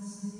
você.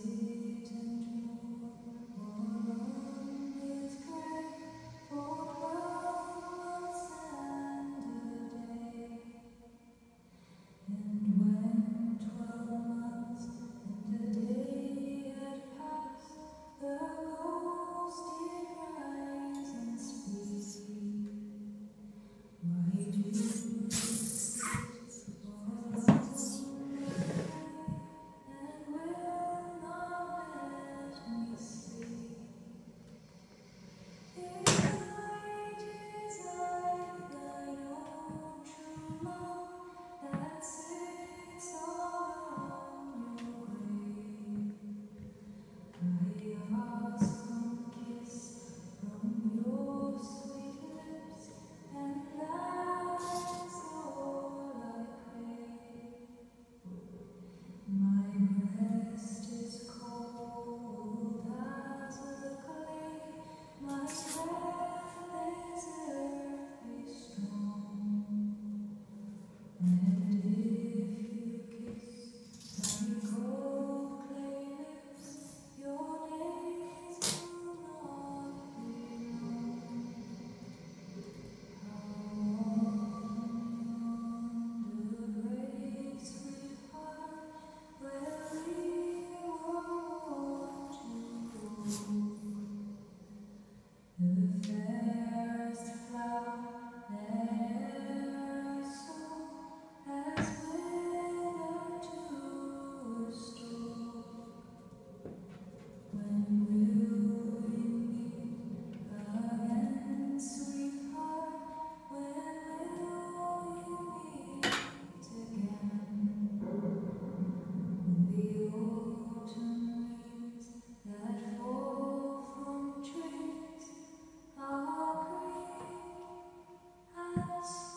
Yes.